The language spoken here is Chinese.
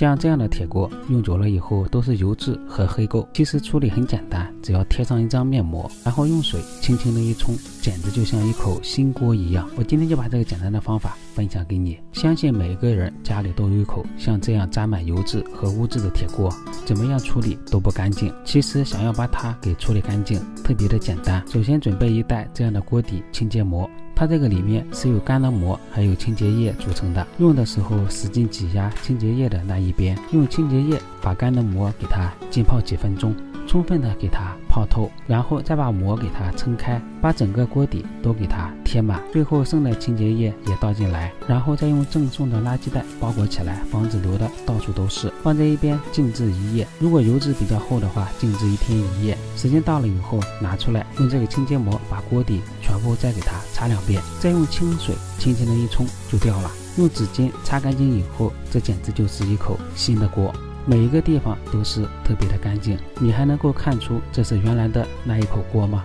像这样的铁锅，用久了以后都是油渍和黑垢。其实处理很简单，只要贴上一张面膜，然后用水轻轻的一冲，简直就像一口新锅一样。我今天就把这个简单的方法分享给你，相信每一个人家里都有一口像这样沾满油渍和污渍的铁锅，怎么样处理都不干净。其实想要把它给处理干净，特别的简单。首先准备一袋这样的锅底清洁膜。它这个里面是由干的膜还有清洁液组成的，用的时候使劲挤压清洁液的那一边，用清洁液把干的膜给它浸泡几分钟。充分的给它泡透，然后再把膜给它撑开，把整个锅底都给它贴满，最后剩的清洁液也倒进来，然后再用赠送的垃圾袋包裹起来，防止流的到处都是。放在一边静置一夜，如果油脂比较厚的话，静置一天一夜。时间到了以后拿出来，用这个清洁膜把锅底全部再给它擦两遍，再用清水轻轻的一冲就掉了。用纸巾擦干净以后，这简直就是一口新的锅。每一个地方都是特别的干净，你还能够看出这是原来的那一口锅吗？